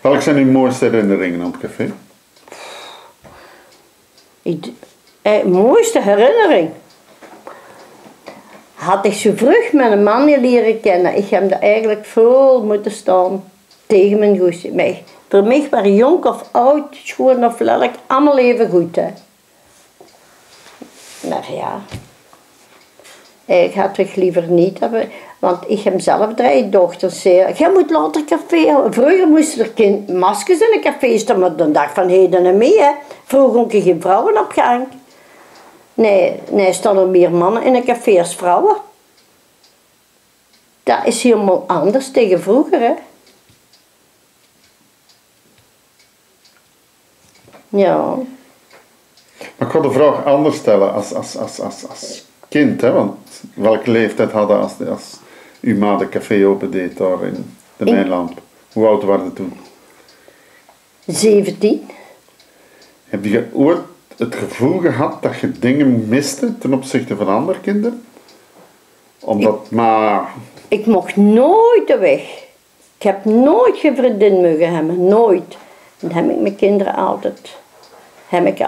Welke zijn uw mooiste herinneringen op café? Ik, eh, mooiste herinnering. Had ik zo vroeg met een man leren kennen. Ik heb er eigenlijk vol moeten staan tegen mijn. Mij, voor mij waren jong of oud, schoon of lelijk, allemaal even goed. Hè. Maar ja, ik had het liever niet hebben, want ik heb zelf drie dochters. Jij moet later café. Vroeger moesten er kind maskers in een café staan, maar de dag van heden en mee. Vroeger ook geen vrouwen op gang. Nee, nee, staan er meer mannen in een café als vrouwen. Dat is helemaal anders tegen vroeger, hè. Ja. Maar ik ga de vraag anders stellen als, als, als, als, als kind, hè? want welke leeftijd hadden als, als uw ma de café opendeed daar in de Mijnlamp? Hoe oud waren toen? 17. Heb je ooit het gevoel gehad dat je dingen miste ten opzichte van andere kinderen? Omdat maar Ik mocht nooit de weg. Ik heb nooit geen vriendin mogen hebben, nooit. En dat heb ik mijn kinderen altijd. Heb ik